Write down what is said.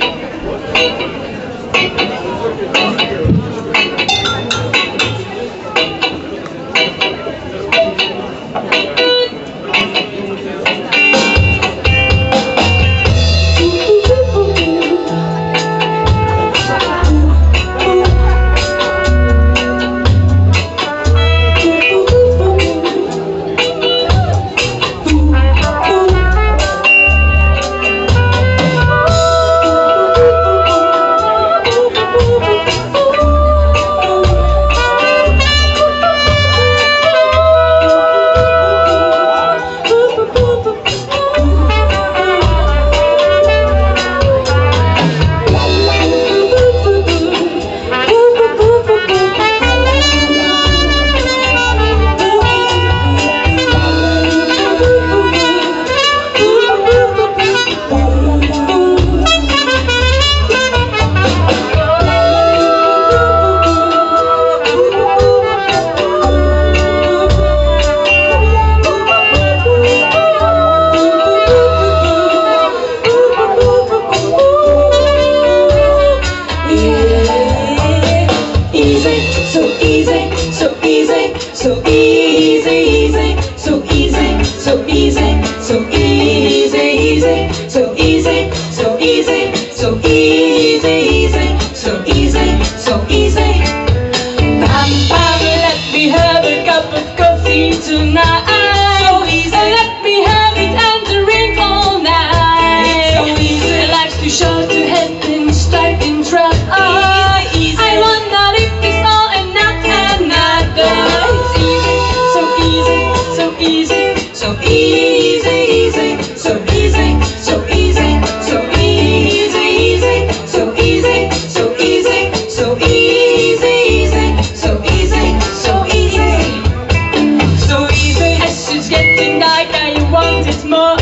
Thank you. 엄마.